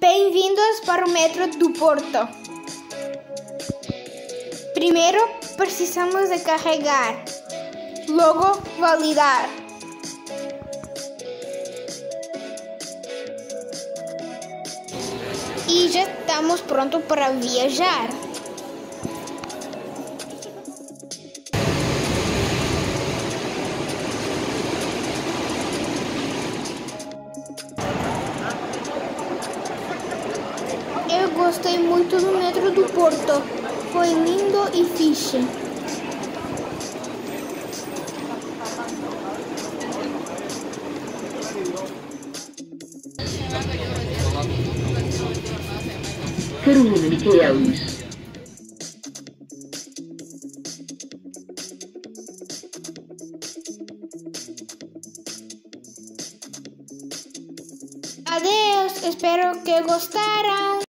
Bem-vindos para o metro do Porto. Primeiro precisamos de carregar, logo validar. E já estamos prontos para viajar. Gostei muito do metro do Porto. Foi lindo e fixe. Carolina Michaelis. Adeus, espero que gostaram.